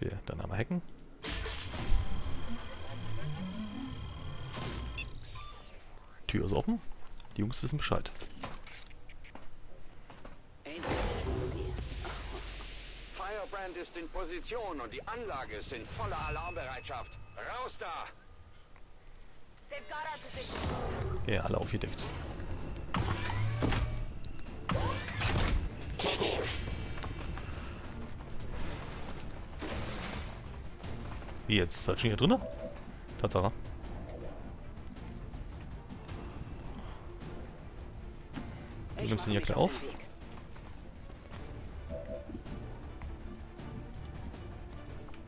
Okay, dann einmal hacken. Tür ist offen. Die Jungs wissen Bescheid. Firebrand ist in Position und die Anlage ist in voller Alarmbereitschaft. Raus da! Okay, alle aufgedeckt. Wie jetzt? Seid schon hier drinne? Tatsache. Du nimmst den Jacke auf.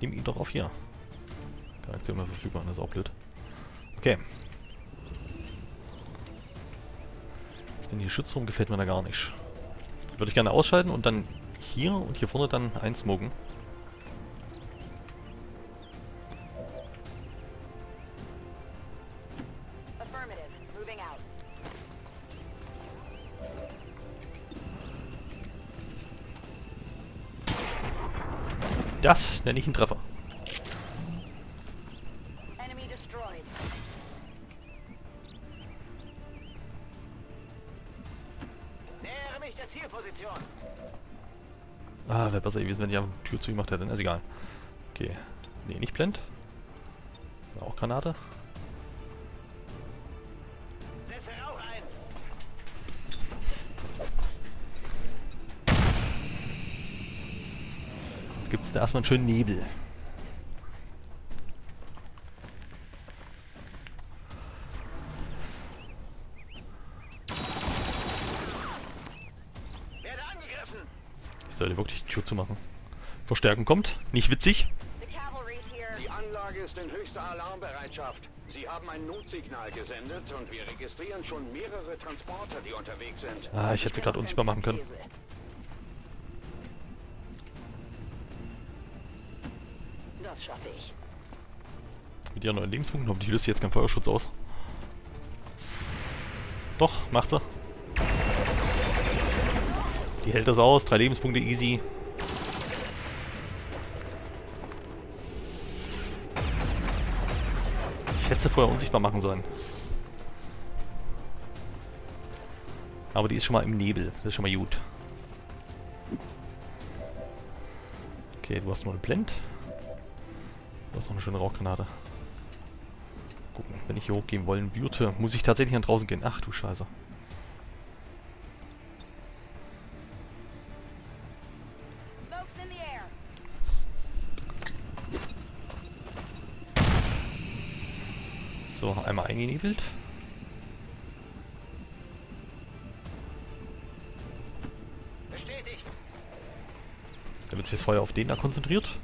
Nimm ihn doch auf hier. Keine Aktion mehr verfügbar, das ist auch blöd. Okay. Wenn hier Schutzraum gefällt mir da gar nicht. Würde ich gerne ausschalten und dann hier und hier vorne dann einsmoken. Das nenne ich einen Treffer. Ah, wäre besser gewesen, wenn ich die Tür zugemacht hätte. Ist egal. Okay. Nee, nicht Blend. Auch Granate. Erstmal einen schönen Nebel. Ich sollte wirklich die Tür zumachen. Verstärken kommt. Nicht witzig. Die Anlage ist in höchster Alarmbereitschaft. Sie haben ein Notsignal gesendet und wir registrieren schon mehrere Transporter, die unterwegs sind. Ah, ich hätte sie gerade unsichtbar machen können. Das schaffe ich. Mit ihren neuen Lebenspunkten. Hoffentlich löst sie jetzt keinen Feuerschutz aus. Doch, macht sie. Die hält das aus. Drei Lebenspunkte easy. Ich hätte sie vorher unsichtbar machen sollen. Aber die ist schon mal im Nebel. Das ist schon mal gut. Okay, du hast nur eine Blend. Du hast noch eine schöne Rauchgranate. Gucken, wenn ich hier hochgehen wollen würde, muss ich tatsächlich nach draußen gehen. Ach du Scheiße. So, einmal eingenebelt. Bestätigt! Da wird sich das Feuer auf den da konzentriert.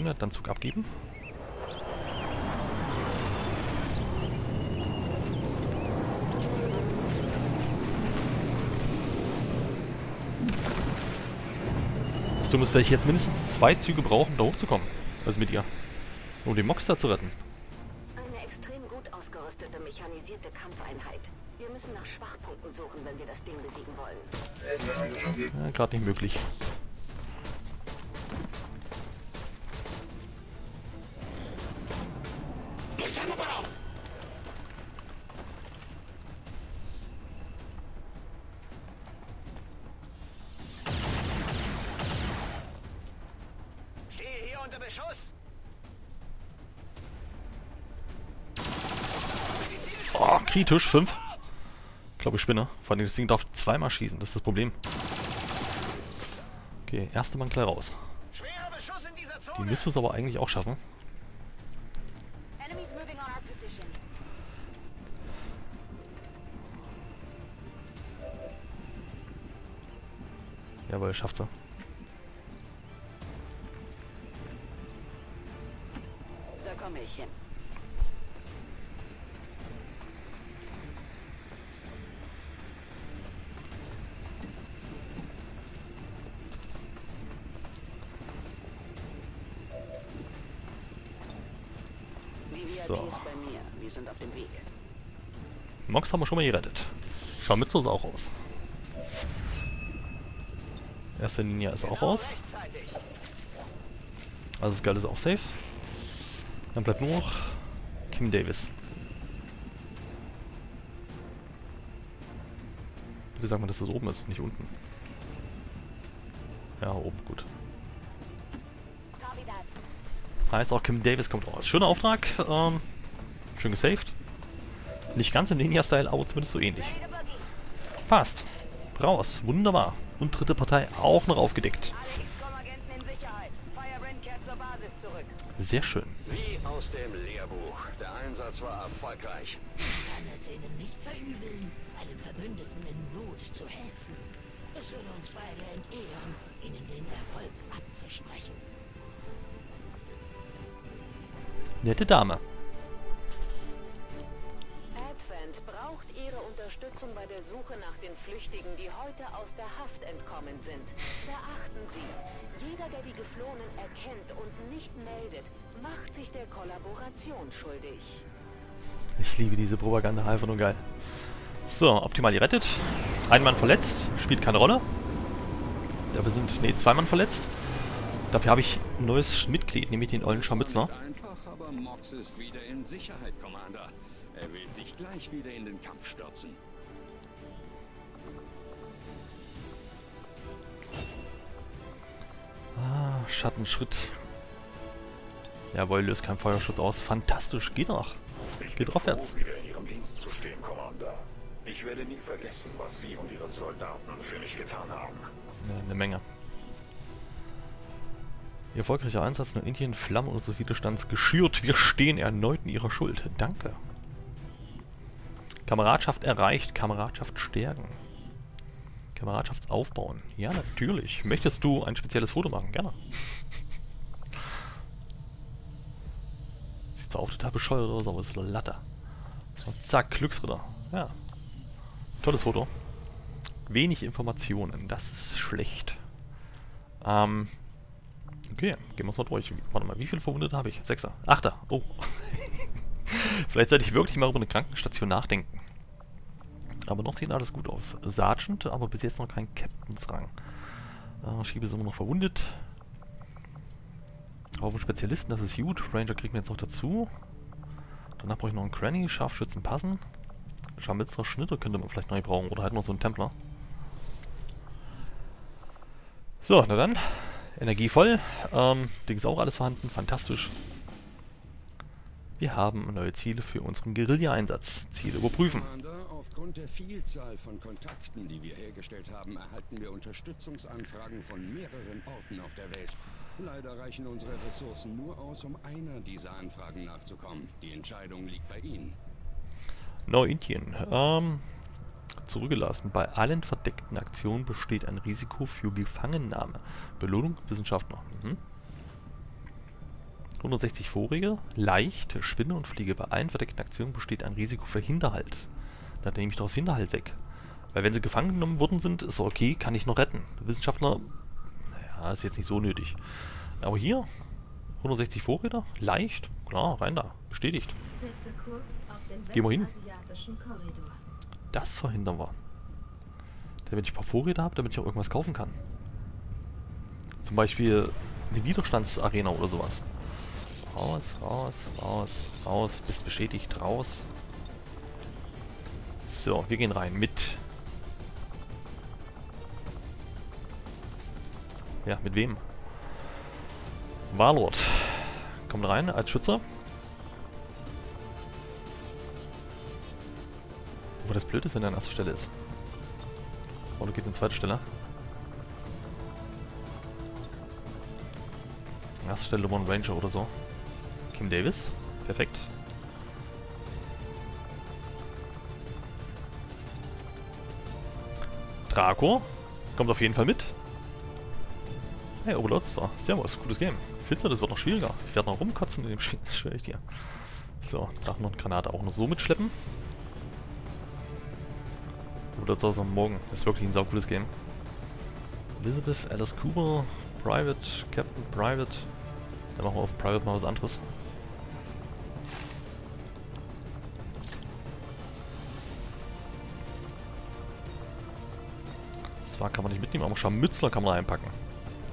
Mehr, dann Zug abgeben. Das Dumme ist, dass ich jetzt mindestens zwei Züge brauche, um da hochzukommen. Also mit ihr. Um den Mox da zu retten. Eine extrem gut ausgerüstete mechanisierte Kampfeinheit. Wir müssen nach Schwachpunkten suchen, wenn wir das Ding besiegen wollen. Ja, Gerade nicht möglich. Kritisch, 5. Ich glaube, ich spinne. Vor allem, das Ding darf zweimal schießen, das ist das Problem. Okay, erste Mann gleich raus. Die müsste es aber eigentlich auch schaffen. Jawohl, schafft sie. Da komme ich hin. Die So. ERD ist bei mir. Wir sind auf dem Weg. Mox haben wir schon mal gerettet. Scharmützel ist auch raus. Erste Linie ist auch. Rechtzeitig. Also das Geile ist auch safe. Dann bleibt nur noch Kim Davis. Bitte sag mal, dass das oben ist, nicht unten. Ja, oben, gut. Heißt auch Kim Davis kommt raus. Schöner Auftrag. Ähm, schön gesaved. Nicht ganz im Ninja-Style, aber zumindest so ähnlich. Passt. Raus. Wunderbar. Und dritte Partei auch noch aufgedeckt. Sehr schön. Wie aus dem Lehrbuch. Der Einsatz war erfolgreich. kann es ihnen nicht verübeln, einem Verbündeten in Not zu helfen. Es würde uns beide entehren, ihnen den Erfolg abzusprechen. Nette Dame. Braucht Ihre Unterstützung bei der Suche nach den Flüchtigen, die heute aus der Haft entkommen sind. Beachten Sie, jeder, der die Geflohenen erkennt und nicht meldet, macht sich der Kollaboration schuldig. Ich liebe diese Propaganda, einfach nur geil. So, optimal gerettet. Ein Mann verletzt, spielt keine Rolle. Dafür sind, nee, zwei Mann verletzt. Dafür habe ich ein neues Mitglied, nämlich den ollen Scharmützler. Einfach, aber Mox ist wieder in Sicherheit, Commander. Er will sich gleich wieder in den Kampf stürzen. Ah, Schattenschritt. Jawohl, löst kein Feuerschutz aus. Fantastisch, geht doch. Geht aufwärts. Ich werde nie vergessen, was Sie und Ihre Soldaten für mich getan haben. Eine Menge. Ihr erfolgreicher Einsatz in Indien, Flammen unseres Widerstands geschürt. Wir stehen erneut in ihrer Schuld. Danke. Kameradschaft erreicht, Kameradschaft stärken. Kameradschaft aufbauen. Ja, natürlich. Möchtest du ein spezielles Foto machen? Gerne. Sieht so auf total bescheuert aus, aber ist Latte. Und zack, Glücksritter. Ja. Tolles Foto. Wenig Informationen, das ist schlecht. Ähm. Okay, gehen wir es mal durch. Warte mal, wie viele Verwundete habe ich? Sechser. Achter. Oh. Vielleicht sollte ich wirklich mal über eine Krankenstation nachdenken. Aber noch sieht alles gut aus. Sergeant, aber bis jetzt noch kein Captainsrang. Äh, Schiebe ist immer noch verwundet. Haufen Spezialisten, das ist gut. Ranger kriegen wir jetzt noch dazu. Danach brauche ich noch einen Cranny. Scharfschützen passen. Scharmützer Schnitter könnte man vielleicht neu brauchen. Oder halt noch so einen Templer. So, na dann. Energie voll. Ähm, Ding ist auch alles vorhanden. Fantastisch. Wir haben neue Ziele für unseren Guerilla-Einsatz. Ziele überprüfen. Aufgrund der Vielzahl von Kontakten, die wir hergestellt haben, erhalten wir Unterstützungsanfragen von mehreren Orten auf der Welt. Leider reichen unsere Ressourcen nur aus, um einer dieser Anfragen nachzukommen. Die Entscheidung liegt bei Ihnen. Neu-Indien. Ähm, zurückgelassen. Bei allen verdeckten Aktionen besteht ein Risiko für Gefangennahme. Belohnung Wissenschaftler. Mhm. 160 Vorräte. Leicht. Spinne und Fliege. Bei allen verdeckten Aktionen besteht ein Risiko für Hinterhalt. Dann nehme ich daraus Hinterhalt weg. Weil wenn sie gefangen genommen worden sind, ist okay, kann ich noch retten. Wissenschaftler, naja, ist jetzt nicht so nötig. Aber hier, 160 Vorräte, leicht, klar, rein da, bestätigt. Setze Kurs auf den Geh mal hin. Das verhindern wir. Damit ich ein paar Vorräte habe, damit ich auch irgendwas kaufen kann. Zum Beispiel eine Widerstandsarena oder sowas. Raus, raus, raus, raus, bist bestätigt, raus. So, wir gehen rein mit... Ja, mit wem? Warlord. Kommt rein als Schützer. Wo das blöd ist, wenn er an erster Stelle ist. Oder geht an zweiter Stelle? An erster Stelle One Ranger oder so. Kim Davis. Perfekt. Draco. Kommt auf jeden Fall mit. Hey, Oberlotz. Servus. Gutes Game. Filzer, das wird noch schwieriger. Ich werde noch rumkotzen in dem Spiel. Schwöre ich dir. So, darf noch eine Granate auch noch so mitschleppen. Oder jetzt also morgen. Das ist wirklich ein saucooles Game. Elizabeth, Alice Cooper, Private, Captain Private. Dann machen wir aus Private mal was anderes. Zwar kann man nicht mitnehmen, aber Scharmützler kann man einpacken.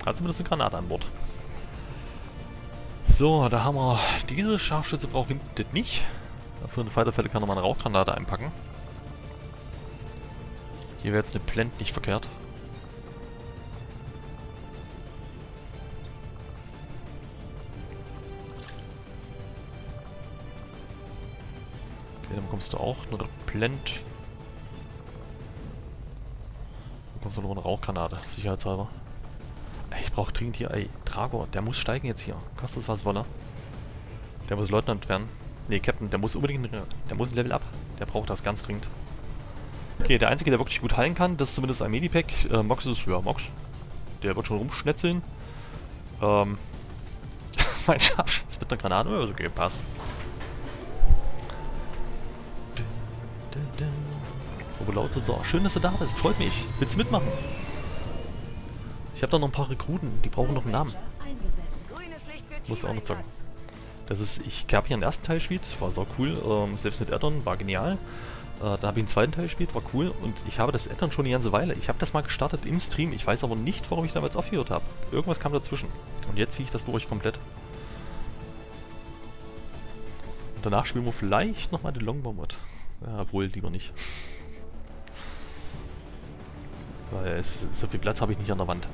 Hat zumindest eine Granate an Bord. So, da haben wir... Diese Scharfschütze braucht das nicht. Für eine Fighterfälle kann man eine Rauchgranate einpacken. Hier wäre jetzt eine Blend nicht verkehrt. Okay, dann bekommst du auch nur Blend. Du nur eine Rauchgranate, sicherheitshalber. Ey, ich brauche dringend hier, ey, Drago, der muss steigen jetzt hier. Kostet es was wolle. Der muss Leutnant werden. Ne, Captain, der muss unbedingt, der muss ein Level up. Der braucht das ganz dringend. Okay, der Einzige, der wirklich gut heilen kann, das ist zumindest ein Medipack. Äh, Mox ist, ja, Mox. Der wird schon rumschnetzeln. Ähm, mein Scharfschütz mit einer Granate, okay, passt. Oberlaut sind so. Schön, dass du da bist. Freut mich. Willst du mitmachen? Ich habe da noch ein paar Rekruten. Die brauchen noch einen Namen. Muss auch noch zocken. Das ist, ich habe hier den ersten Teil gespielt, war sau cool. Ähm, selbst mit Addon war genial. Äh, da habe ich den zweiten Teil gespielt, war cool. Und ich habe das Addon schon eine ganze Weile. Ich habe das mal gestartet im Stream. Ich weiß aber nicht, warum ich damals aufgehört habe. Irgendwas kam dazwischen. Und jetzt ziehe ich das durch komplett. Danach spielen wir vielleicht nochmal den Longbow Mod. Ja, wohl lieber nicht. Weil es, so viel Platz habe ich nicht an der Wand.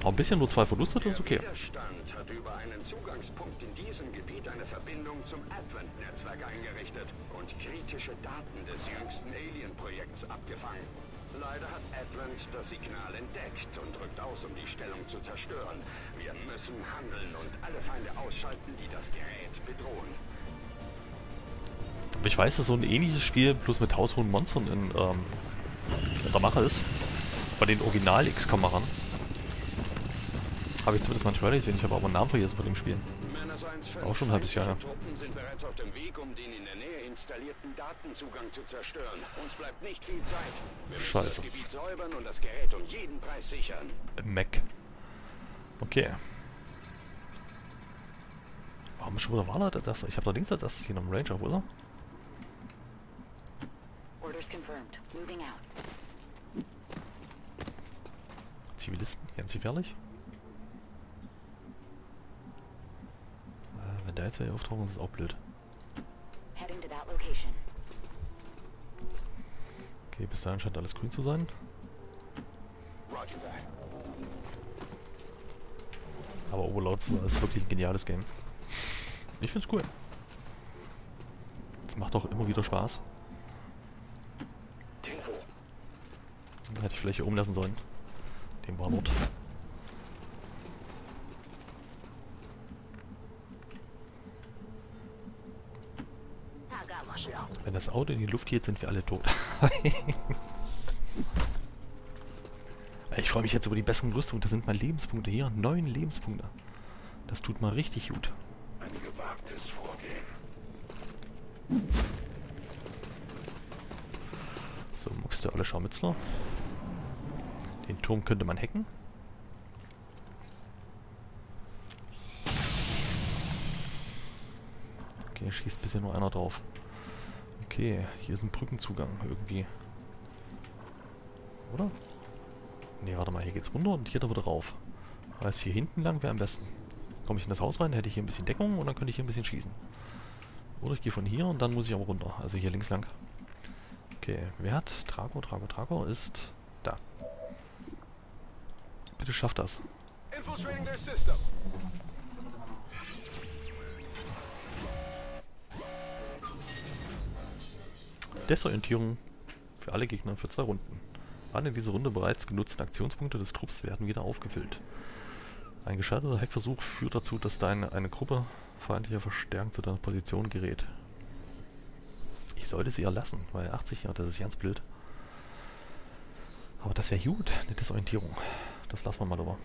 Aber ein bisschen nur zwei Verluste, das ist okay. Der Widerstand hat über einen Zugangspunkt in diesem Gebiet eine Verbindung zum Advent-Netzwerk eingerichtet und kritische Daten des jüngsten Alien-Projekts abgefangen. Leider hat Advent das Signal entdeckt und rückt aus, um die Stellung zu zerstören. Wir müssen handeln und alle Feinde ausschalten, die das Gerät bedrohen. Aber ich weiß, dass so ein ähnliches Spiel bloß mit haushohen Monstern in, ähm, in der Mache ist. Bei den original XCOM-Machern. Habe ich zumindest mal einen Trailer gesehen, ich habe aber einen Namen vergessen von dem Spiel. Auch schon ein halbes Jahr, ja. Sind bereits auf dem Weg, um den in der Nähe installierten Datenzugang zu zerstören. Uns bleibt nicht viel Zeit. Wir müssen Scheiße. das Gebiet säubern und das Gerät um jeden Preis sichern. Mac. Okay. Warum schon wieder als erstes? Ich habe da links als erstes hier noch einen Ranger, wo ist er? Orders confirmed. Moving out. Zivilisten, ganz gefährlich. Äh, wenn da jetzt welche auftauchen, ist es auch blöd. Heading to that location. Okay, bis dahin scheint alles grün zu sein. Roger that. Aber Overlords ist wirklich ein geniales Game. Ich find's cool. Es macht auch immer wieder Spaß. Hier oben lassen sollen. Den Warlord. Wenn das Auto in die Luft geht, sind wir alle tot. ich freue mich jetzt über die besseren Rüstungen. Das sind mal Lebenspunkte hier. Neun Lebenspunkte. Das tut mal richtig gut. Ein gewagtes Vorgehen. So, muckst du alle Scharmützler. Turm könnte man hacken. Okay, schießt bisher nur einer drauf. Okay, hier ist ein Brückenzugang irgendwie. Oder? Ne, warte mal, hier geht's runter und hier da wieder rauf. Heißt, hier hinten lang wäre am besten. Komme ich in das Haus rein, hätte ich hier ein bisschen Deckung und dann könnte ich hier ein bisschen schießen. Oder ich gehe von hier und dann muss ich aber runter. Also hier links lang. Okay, wer hat Drago? Drago, Drago ist. Bitte schafft das. Desorientierung für alle Gegner für zwei Runden. Alle in dieser Runde bereits genutzten Aktionspunkte des Trupps werden wieder aufgefüllt. Ein gescheiterter Hackversuch führt dazu, dass deine eine Gruppe feindlicher Verstärkung zu deiner Position gerät. Ich sollte sie ja lassen, weil 80 ja, das ist ganz blöd. Aber das wäre gut, eine Desorientierung. Das lassen wir mal drüber.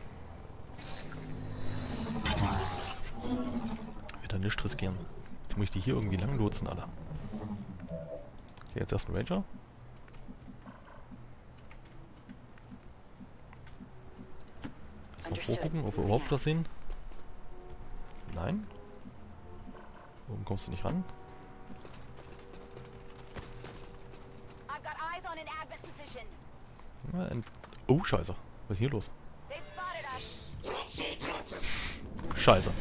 Wieder nichts riskieren. Jetzt muss ich die hier irgendwie lang lotsen, alle. Okay, jetzt erst ein Ranger. Jetzt mal vorgucken, ob wir überhaupt was sehen. Nein. Oben kommst du nicht ran. Oh, scheiße. Was ist hier los? Scheiße.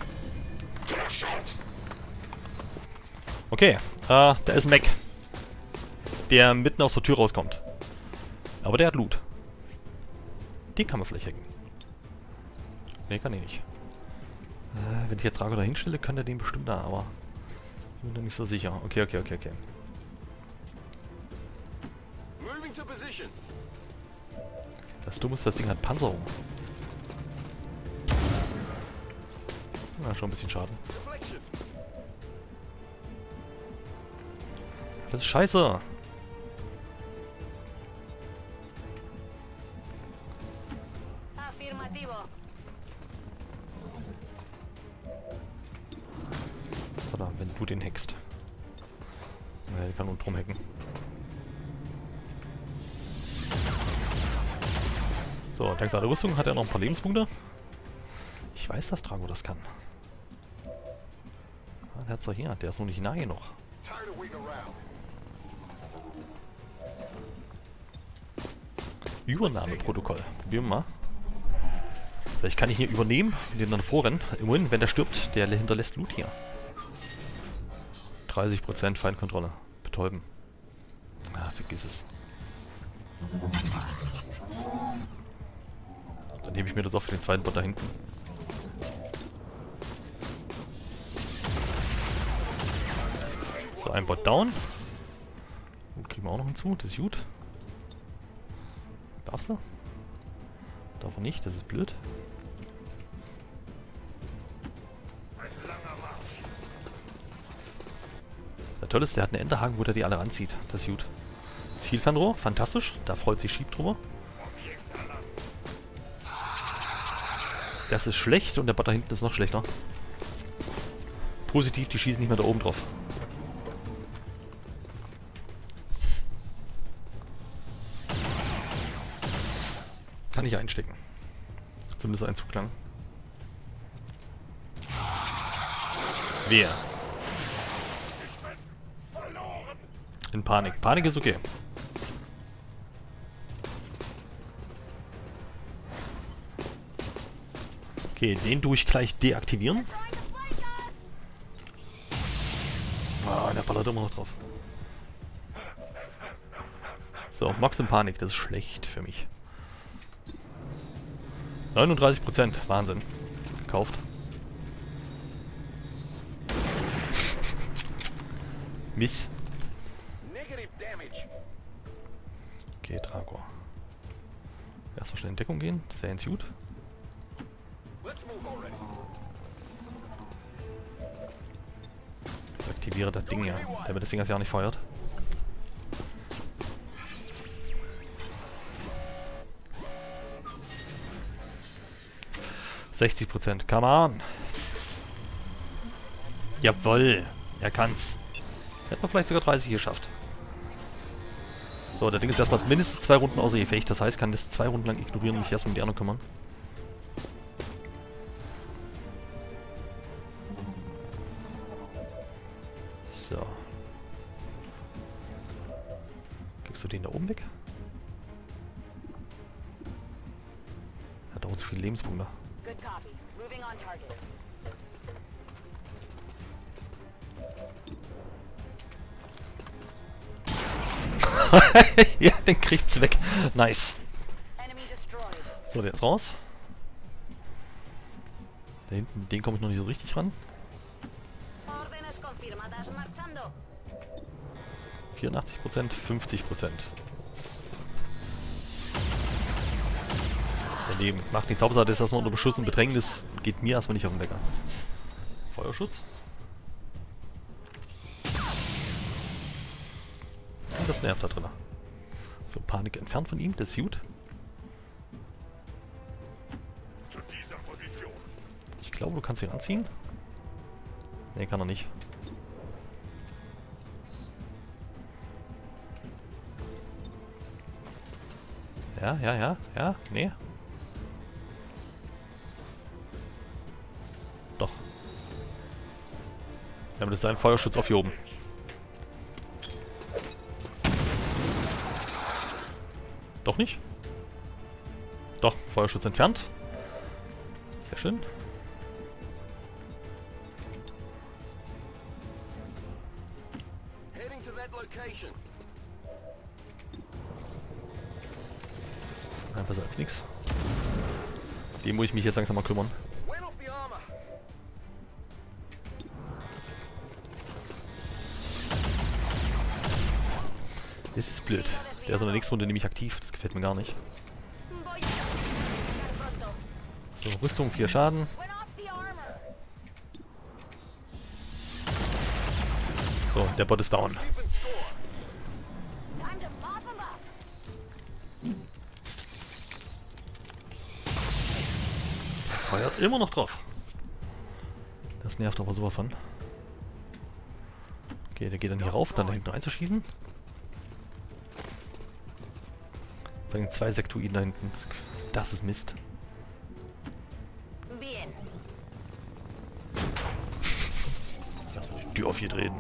Okay, äh, da ist Mac. Der mitten aus der Tür rauskommt. Aber der hat Loot. Den kann man vielleicht hacken. Ne, kann ich nicht. Äh, wenn ich jetzt Rago da hinstelle, kann der den bestimmt da, aber... Ich bin mir nicht so sicher. Okay, okay, okay, okay. Moving to position. Das Dumme ist, das Ding hat Panzerung. Na, schon ein bisschen Schaden. Das ist scheiße. Dank seiner Rüstung hat er noch ein paar Lebenspunkte. Ich weiß, dass Drago das kann. Ah, der hat's hier. Der ist noch nicht nah genug. Übernahmeprotokoll. Probieren wir mal. Vielleicht kann ich hier übernehmen den dann vorrennen. Immerhin, wenn der stirbt, der hinterlässt Loot hier. 30% Feindkontrolle. Betäuben. Ah, vergiss es. Dann hebe ich mir das auf für den zweiten Bot da hinten. So, ein Bot down. Gut, kriegen wir auch noch hinzu. Das ist gut. Darfst du? Darf er nicht, das ist blöd. Der toll ist, der hat einen Enterhaken, wo der die alle ranzieht. Das ist gut. Zielfernrohr, fantastisch. Da freut sich Schieb drüber. Das ist schlecht und der Bot da hinten ist noch schlechter. Positiv, die schießen nicht mehr da oben drauf. Kann ich einstecken. Zumindest ein Zug lang. Wer? In Panik. Panik ist okay. Okay, den tue ich gleich deaktivieren. Ah, der ballert immer noch drauf. So, Max in Panik, das ist schlecht für mich. 39%, Wahnsinn. Gekauft. Miss. Okay, Drago. Erstmal schnell in Deckung gehen, das wäre jetzt gut. Ich aktiviere das Ding ja, damit das Ding das ja nicht feuert. Sechzig Prozent, come on! Jawoll, er kann's. Hätte man vielleicht sogar 30 geschafft. So, der Ding ist erstmal mindestens zwei Runden außer Gefecht. Das heißt, kann das zwei Runden lang ignorieren und mich erstmal um die anderen kümmern. Kriegt's weg. Nice. So, der ist raus. Da hinten, den komme ich noch nicht so richtig ran. Órdenes confirmadas marchando. 84%, 50%. Daneben. Macht nichts. Hauptsache, das ist erstmal unter Beschuss und Bedrängnis. Geht mir erstmal nicht auf den Wecker. Feuerschutz. Das nervt da drin. So, Panik entfernt von ihm. Das ist gut. Ich glaube, du kannst ihn anziehen. Ne, kann er nicht. Ja, ja, ja, ja, nee. Doch. Damit ist sein Feuerschutz aufgehoben. Doch nicht? Doch, Feuerschutz entfernt. Sehr schön. Ja, besser als nix. Dem muss ich mich jetzt langsam mal kümmern. Das ist blöd. Der ist in der nächsten Runde nämlich aktiv. Das gefällt mir gar nicht. So, Rüstung, 4 Schaden. So, der Bot ist down. Up. Feuert immer noch drauf. Das nervt aber sowas von. Okay, der geht dann hier rauf, dann da hinten reinzuschießen. Vor allem zwei Sektoiden da hinten. Das- ist Mist. Lass mal die Tür aufgedreht.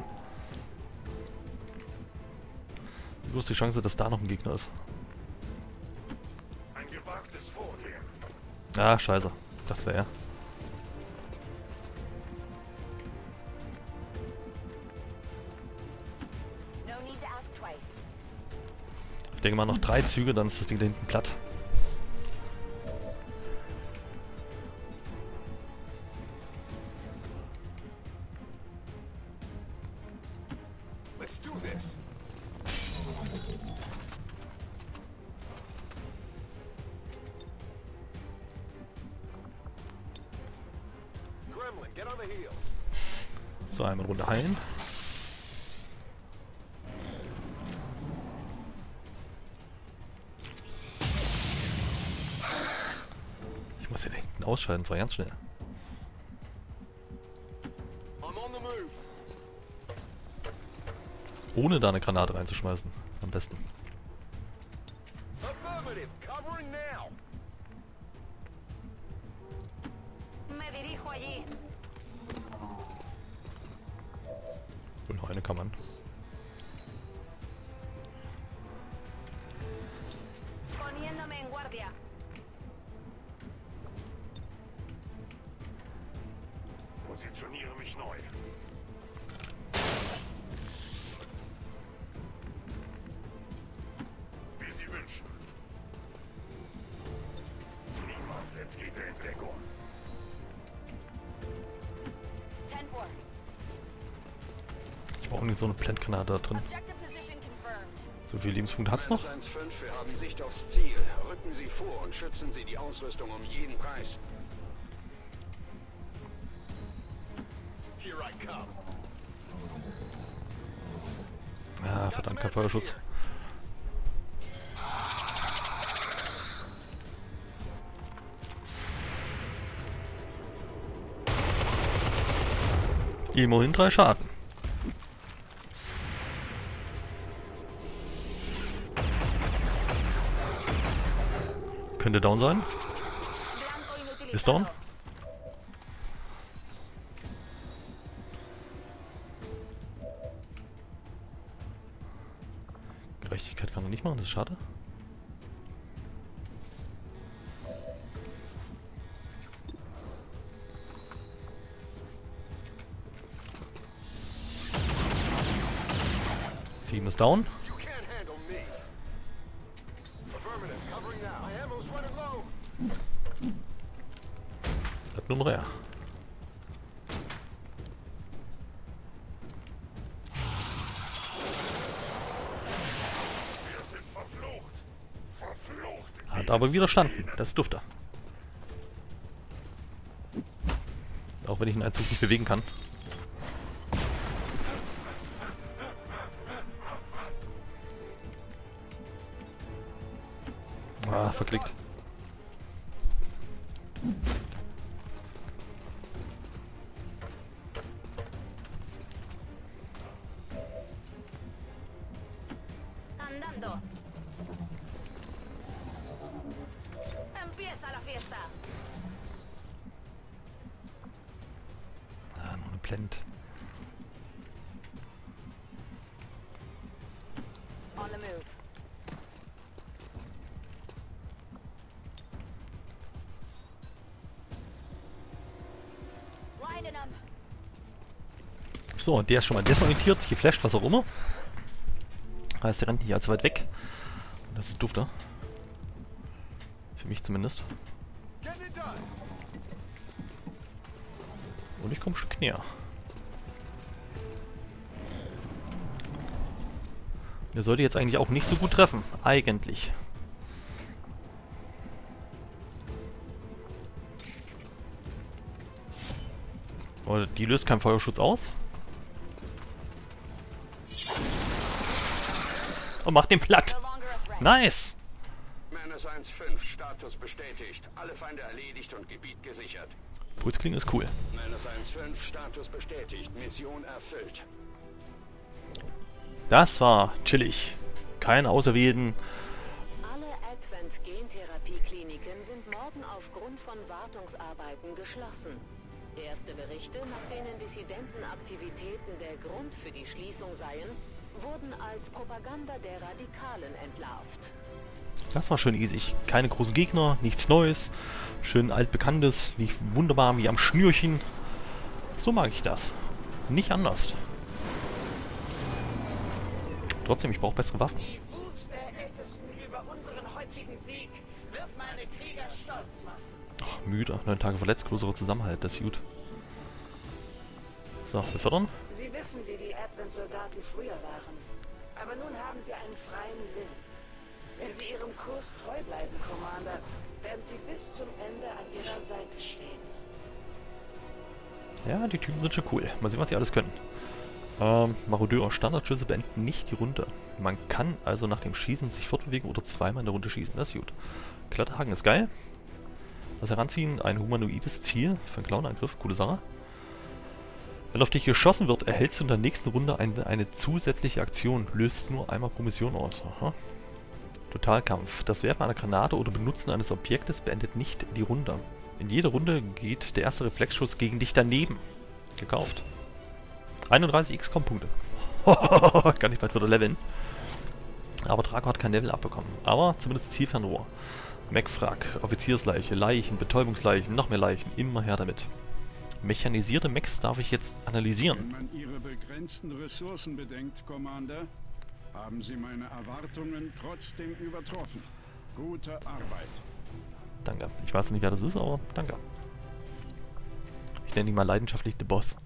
Wie groß ist die Chance, dass da noch ein Gegner ist? Ein gewagtes Vorgehen. Ah, scheiße. Ich dachte, es wäre er. Denke mal noch drei Züge, dann ist das Ding da hinten platt. So, einmal Runde heilen. Hinten ausschalten, zwar ganz schnell. Ohne da eine Granate reinzuschmeißen. Am besten. Die Ausrüstung um jeden Preis. Here I come. Ah, verdammt, kein Feuerschutz. Immerhin drei Schaden. Könnte down sein. Ist down. Gerechtigkeit kann er nicht machen, das ist schade. Sieben ist down. Er. Verflucht. Verflucht. Hat aber widerstanden. Das ist dufter. Auch wenn ich einen Einzug nicht bewegen kann. Ah, verklickt. So, und der ist schon mal desorientiert, geflasht, was auch immer. Heißt, der rennt nicht allzu weit weg. Das ist dufter. Für mich zumindest. Und ich komme ein Stück näher. Der sollte jetzt eigentlich auch nicht so gut treffen. Eigentlich. Die löst keinen Feuerschutz aus. Und macht den platt. Nice. 1-5, Status bestätigt. Alle Feinde erledigt und Gebiet gesichert. Pulsklinge ist cool. Menace 1-5, Status bestätigt. Mission erfüllt. Das war chillig. Kein Auserwählten. Alle Advent-Gentherapie-Kliniken sind morgen aufgrund von Wartungsarbeiten geschlossen. Erste Berichte, nach denen Dissidentenaktivitäten der Grund für die Schließung seien, wurden als Propaganda der Radikalen entlarvt. Das war schön easy. Keine großen Gegner, nichts Neues. Schön altbekanntes, lief wunderbar wie am Schnürchen. So mag ich das. Nicht anders. Trotzdem, ich brauche bessere Waffen. Die Wut der Ältesten über unseren heutigen Sieg wird meine Krieger stolz machen. Ach, müde. Neun Tage verletzt, größerer Zusammenhalt. Das ist gut. So, befördern. Advent-Soldaten früher waren. Aber nun haben sie einen freien Willen. Wenn sie ihrem Kurs treu bleiben, Commander, werden sie bis zum Ende an ihrer Seite stehen. Ja, die Typen sind schon cool. Mal sehen, was sie alles können. Ähm, Marodeur. Standardschüsse beenden nicht die Runde. Man kann also nach dem Schießen sich fortbewegen oder zweimal in der Runde schießen. Das ist gut. Kletterhaken ist geil. Das Heranziehen, ein humanoides Ziel für einen Clown-Angriff. Coole Sache. Wenn auf dich geschossen wird, erhältst du in der nächsten Runde eine, eine zusätzliche Aktion. Löst nur einmal pro Mission aus. Aha. Totalkampf. Das Werfen einer Granate oder Benutzen eines Objektes beendet nicht die Runde. In jeder Runde geht der erste Reflexschuss gegen dich daneben. Gekauft. 31 XCOM-Punkte. Kann ich bald wieder leveln. Aber Draco hat kein Level abbekommen. Aber zumindest Zielfernrohr. Mech-Frack, Offiziersleiche, Leichen, Betäubungsleichen, noch mehr Leichen. Immer her damit. Mechanisierte Mechs darf ich jetzt Wenn analysieren. man Ihre begrenzten Ressourcen bedenkt, Commander, haben Sie meine Erwartungen trotzdem übertroffen. Gute Arbeit. Danke. Ich weiß nicht, wer das ist, aber danke. Ich nenne ihn mal leidenschaftlich The Boss.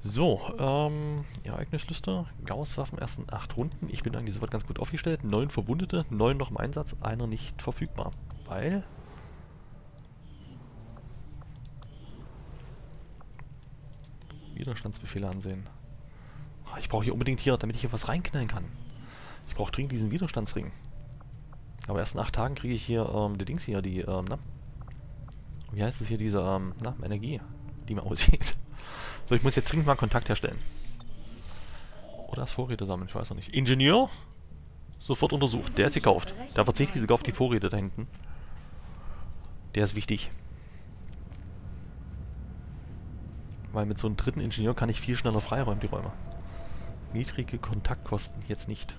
So, ähm, Ereignisliste. Gauss-Waffen, ersten 8 Runden. Ich bin eigentlich soweit ganz gut aufgestellt. 9 Verwundete, 9 noch im Einsatz, einer nicht verfügbar. Weil... Widerstandsbefehle ansehen. Ah, Ich brauche hier unbedingt hier, damit ich hier was reinknallen kann. Ich brauche dringend diesen Widerstandsring. Aber erst in 8 Tagen kriege ich hier, ähm, die Dings hier, die, ähm, na? Wie heißt es hier, diese, ähm, na, Energie, die mir aussieht. So, ich muss jetzt dringend mal Kontakt herstellen. Oder das Vorräte sammeln, ich weiß noch nicht. Ingenieur? Sofort untersucht. Der ist gekauft. Da verzichte ich sogar auf die Vorräte da hinten. Der ist wichtig. Weil mit so einem dritten Ingenieur kann ich viel schneller freiräumen, die Räume. Niedrige Kontaktkosten jetzt nicht.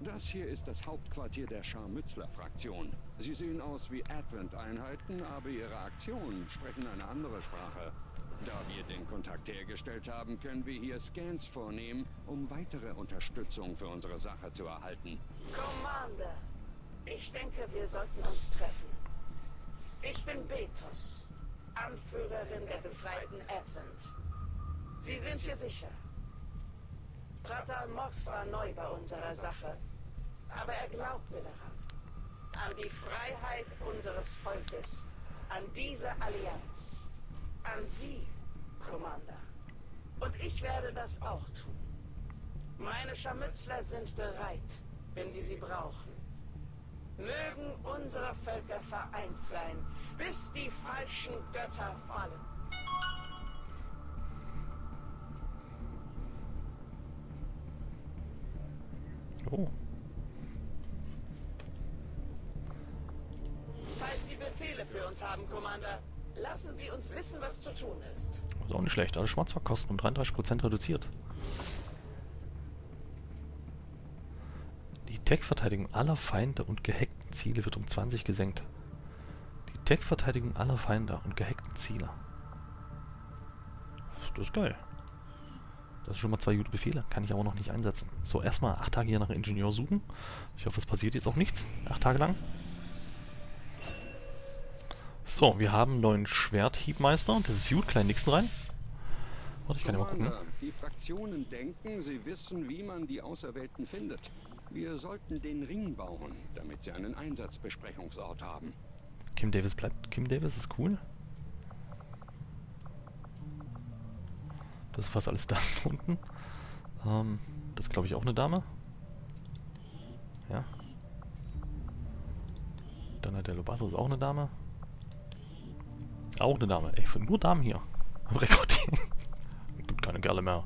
Das hier ist das Hauptquartier der Scharmützler-Fraktion. Sie sehen aus wie Advent-Einheiten, aber ihre Aktionen sprechen eine andere Sprache. Da wir den Kontakt hergestellt haben, können wir hier Scans vornehmen, um weitere Unterstützung für unsere Sache zu erhalten. Commander, ich denke, wir sollten uns treffen. Ich bin Betos, Anführerin der befreiten Advent. Sie sind hier sicher. Prater Mox war neu bei unserer Sache, aber er glaubte daran. An die Freiheit unseres Volkes, an diese Allianz, an Sie, Commander. Und ich werde das auch tun. Meine Scharmützler sind bereit, wenn Sie sie brauchen. Mögen unsere Völker vereint sein, bis die falschen Götter fallen. Oh. Falls Sie Befehle für uns haben, Commander, lassen Sie uns wissen, was zu tun ist. Ist auch nicht schlecht. Alle Schwarzfahrkosten um 33% reduziert. Die Tech-Verteidigung aller Feinde und gehackten Ziele wird um 20 gesenkt. Die Tech-Verteidigung aller Feinde und gehackten Ziele. Das ist geil. Das sind schon mal zwei gute Befehle. Kann ich aber noch nicht einsetzen. So, erstmal acht Tage hier nach Ingenieur suchen. Ich hoffe, es passiert jetzt auch nichts. Acht Tage lang. So, wir haben einen neuen Schwerthiebmeister. Das ist gut. Kleinen Nixon rein. Warte, ich kann ja mal gucken. Die Fraktionen denken, sie wissen, wie man die Auserwählten findet. Wir sollten den Ring bauen, damit sie einen Einsatzbesprechungsort haben. Kim Davis bleibt. Kim Davis ist cool. Das ist fast alles da unten. Ähm, das ist glaube ich auch eine Dame. Ja. Dann hat der Lobato ist auch eine Dame. Auch eine Dame. Ey, nur Damen hier. Am Rekrutieren. Gibt keine Kerle mehr.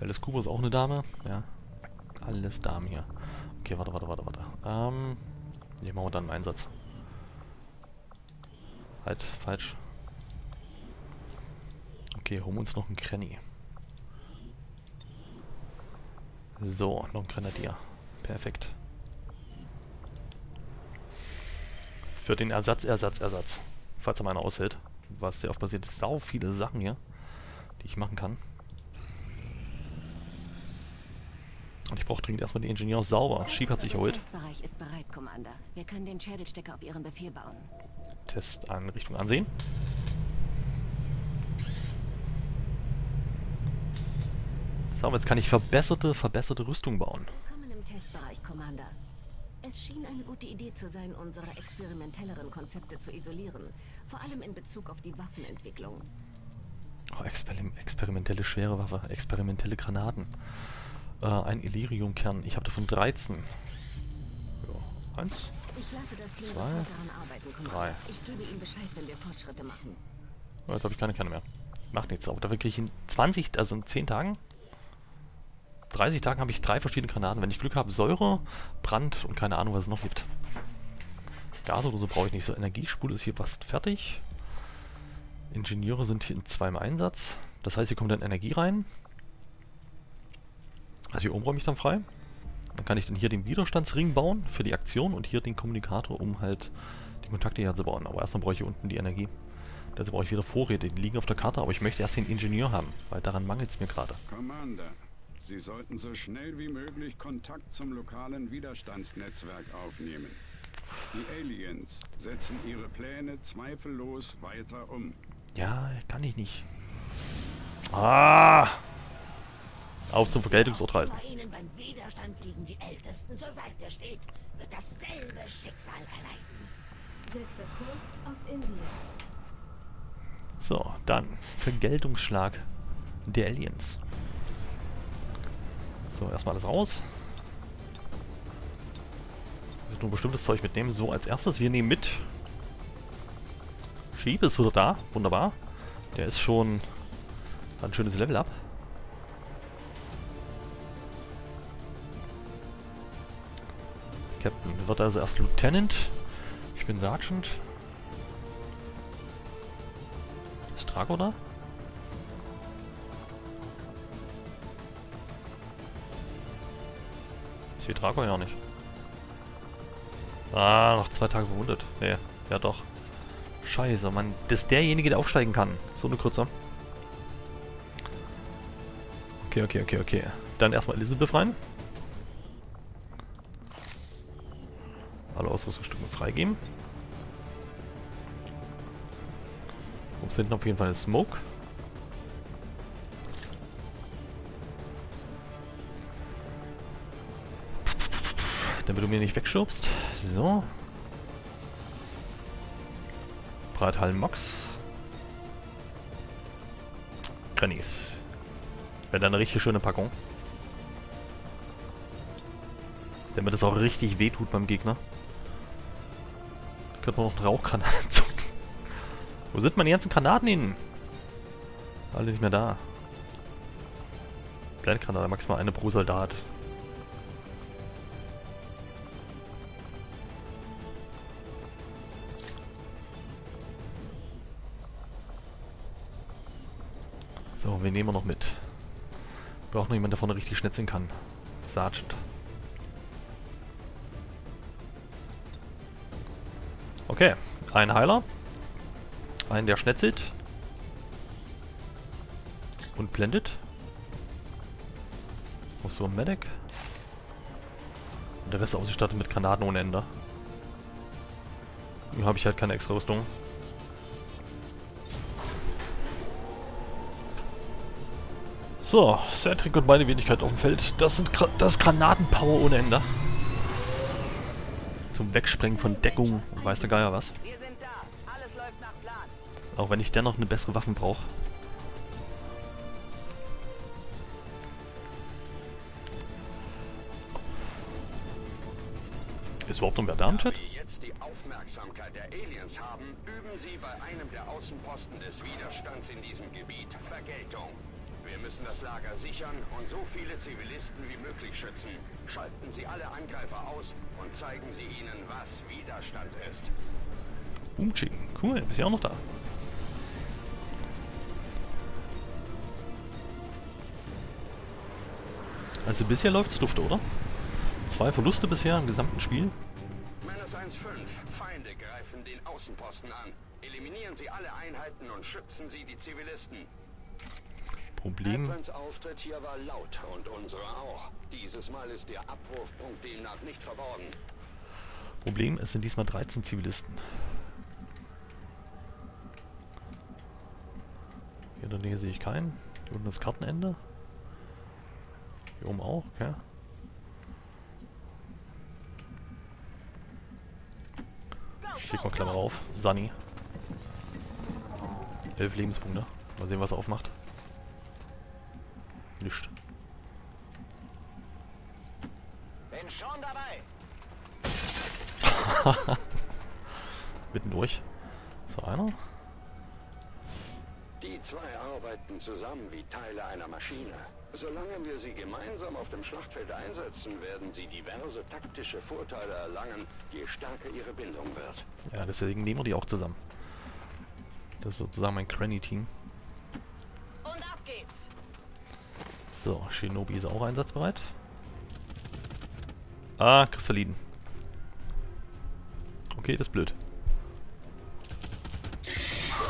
Alice Cooper ist auch eine Dame. Ja. Alles Damen hier. Okay, warte, warte, warte, warte. Ähm. Hier machen wir dann einen Einsatz. Halt, falsch. Okay, holen wir uns noch einen Krenny. So, noch ein Grenadier. Perfekt. Für den Ersatz, Ersatz, Ersatz. Falls er meiner aushält. Was sehr oft passiert, ist sau viele Sachen hier, die ich machen kann. Und ich brauche dringend erstmal die Ingenieurs sauber. Sheep hat sich erholt. Testbereich ist bereit, Commander. Wir können den Schädelstecker auf Ihren Befehl bauen. Testeinrichtung ansehen. So, jetzt kann ich verbesserte, verbesserte Rüstung bauen. Willkommen im Testbereich, Commander. Es schien eine gute Idee zu sein, unsere experimentelleren Konzepte zu isolieren. Vor allem in Bezug auf die Waffenentwicklung. Oh, Experim experimentelle schwere Waffe, experimentelle Granaten. Äh, ein Illyrium-Kern. Ich habe davon 13. Ja, eins. Ich lasse das Team Zwei, drei. Ich gebe Ihnen Bescheid, wenn wir Fortschritte machen. Oh, jetzt habe ich keine Kerne mehr. Macht nichts, aber dafür kriege ich in 20, also in 10 Tagen, 30 Tagen habe ich drei verschiedene Granaten. Wenn ich Glück habe, Säure, Brand und keine Ahnung, was es noch gibt. Gas oder so brauche ich nicht. So, Energiespule ist hier fast fertig. Ingenieure sind hier in zweimal Einsatz. Das heißt, hier kommt dann Energie rein. Also hier oben räume ich dann frei. Dann kann ich dann hier den Widerstandsring bauen für die Aktion und hier den Kommunikator, um halt die Kontakte hier zu bauen. Aber erstmal brauche ich hier unten die Energie. Dazu brauche ich wieder Vorräte. Die liegen auf der Karte, aber ich möchte erst den Ingenieur haben, weil daran mangelt es mir gerade. Commander, Sie sollten so schnell wie möglich Kontakt zum lokalen Widerstandsnetzwerk aufnehmen. Die Aliens setzen ihre Pläne zweifellos weiter um. Ja, kann ich nicht. Ah! Auf zum Vergeltungsort reisen. So, dann Vergeltungsschlag der Aliens. So, erstmal alles raus. Ich muss nur bestimmtes Zeug mitnehmen. So, als erstes, wir nehmen mit. Sheep ist wieder da. Wunderbar. Der ist schon hat ein schönes Level up. Captain wird also erst Lieutenant. Ich bin Sergeant. Ist Drago da? Ich sehe Drago ja nicht. Ah, noch zwei Tage verwundet. Nee, ja doch. Scheiße, Mann. Das ist derjenige, der aufsteigen kann. So eine kurze. Okay, okay, okay, okay. Dann erstmal Elizabeth rein. Alle Ausrüstungsstücke freigeben. Oben hinten auf jeden Fall eine Smoke. Damit du mir nicht wegschubst. So. Breithallen Mox. Grannies. Wäre dann eine richtig schöne Packung. Damit es auch richtig wehtut beim Gegner. Man noch eine Rauchgranate zucken. Wo sind meine ganzen Granaten hin? Alle nicht mehr da. Blendgranate, maximal eine pro Soldat. So, wen nehmen wir noch mit? Braucht noch jemand, der vorne richtig schnetzeln kann. Sergeant. Okay, ein Heiler. Einen, der schnetzelt. Und blendet. Brauchst du einen Medic? Und der Rest ausgestattet mit Granaten ohne Ende. Hier habe ich halt keine extra Rüstung. So, Cedric und meine Wenigkeit auf dem Feld. Das sind Gra das Granatenpower ohne Ende. Zum Wegsprengen von Deckung und weiß der Geier was. Auch wenn ich dennoch eine bessere Waffen brauche. Ist überhaupt noch wer da im Chat? Jetzt die Aufmerksamkeit der Aliens haben, üben sie bei einem der Außenposten des Widerstands in diesem Gebiet Vergeltung. Wir müssen das Lager sichern und so viele Zivilisten wie möglich schützen. Schalten Sie alle Angreifer aus und zeigen Sie ihnen, was Widerstand ist. Umschicken. Cool, bist ja auch noch da. Also bisher läuft's Luft, oder? Zwei Verluste bisher im gesamten Spiel. Menace 1-5, Feinde greifen den Außenposten an. Eliminieren Sie alle Einheiten und schützen Sie die Zivilisten. Problem. Edmonds Auftritt hier war laut und unsere auch. Dieses Mal ist der Abwurfpunkt demnach nicht verborgen. Problem, es sind diesmal 13 Zivilisten. Hier in der Nähe sehe ich keinen. Hier unten das Kartenende. Hier oben auch, okay. Schick mal Klammer auf. Sunny. Elf Lebenspunkte. Mal sehen, was er aufmacht. Nischt. Bin schon dabei. Mittendurch. So, einer. Die zwei arbeiten zusammen wie Teile einer Maschine. Solange wir sie gemeinsam auf dem Schlachtfeld einsetzen, werden sie diverse taktische Vorteile erlangen, je stärker ihre Bindung wird. Ja, deswegen nehmen wir die auch zusammen. Das ist sozusagen mein Cranny-Team. Und ab geht's. So, Shinobi ist auch einsatzbereit. Ah, Kristallin. Okay, das ist blöd.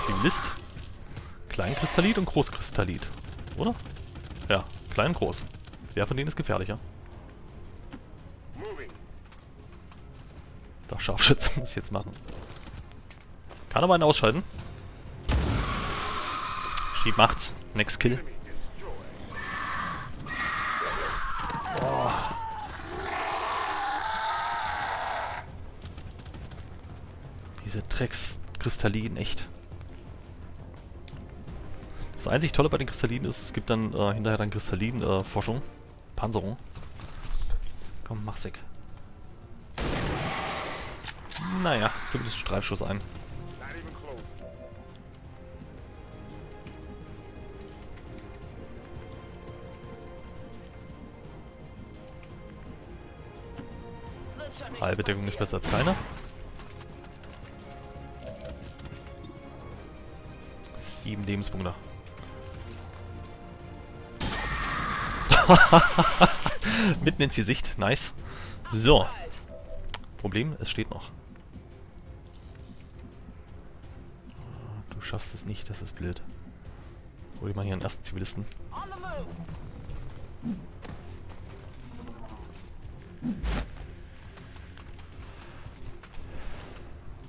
Zivilist. Kleinkristallit und Großkristallit. Oder? Ja, klein und groß. Wer von denen ist gefährlicher? Der Scharfschütze muss ich jetzt machen. Kann aber einen ausschalten. Schieb macht's. Next Kill. Diese Dreckskristallinen, echt. Das einzig Tolle bei den Kristallinen ist, es gibt dann äh, hinterher dann Kristallin-Forschung. Panzerung. Komm, mach's weg. Naja, zumindest Streifschuss ein. Halbe Deckung ist besser als keine. Sieben Lebenspunkte. Mitten ins Gesicht. Nice. So. Problem, es steht noch. Du schaffst es nicht, das ist blöd. Hol ich mal hier einen ersten Zivilisten. on the move.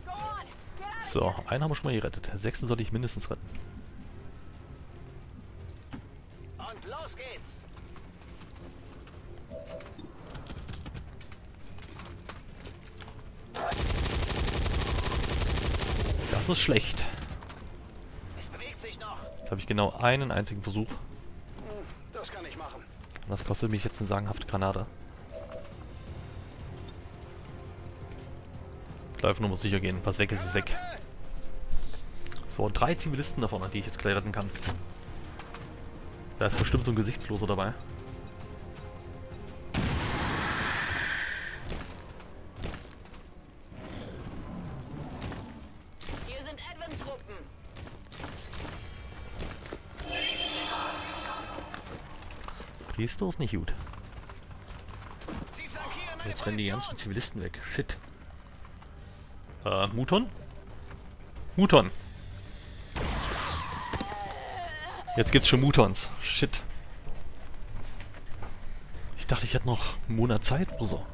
Go on. Get out. So, einen haben wir schon mal gerettet. Sechsten sollte ich mindestens retten. Und los geht's. Das ist schlecht. Es bewegt sich noch. Jetzt habe ich genau einen einzigen Versuch. Das kann ich machen. Und das kostet mich jetzt eine sagenhafte Granate. Läuft nur muss sicher gehen. Was weg ist, ist weg. So, drei Zivilisten da vorne, die ich jetzt gleich retten kann. Da ist bestimmt so ein Gesichtsloser dabei. Hier sind Advent-Truppen. Priester ist nicht gut. Jetzt rennen die ganzen Zivilisten weg. Shit. Äh, Muton? Muton! Jetzt gibt's schon Mutons. Shit. Ich dachte, ich hätte noch einen Monat Zeit oder so.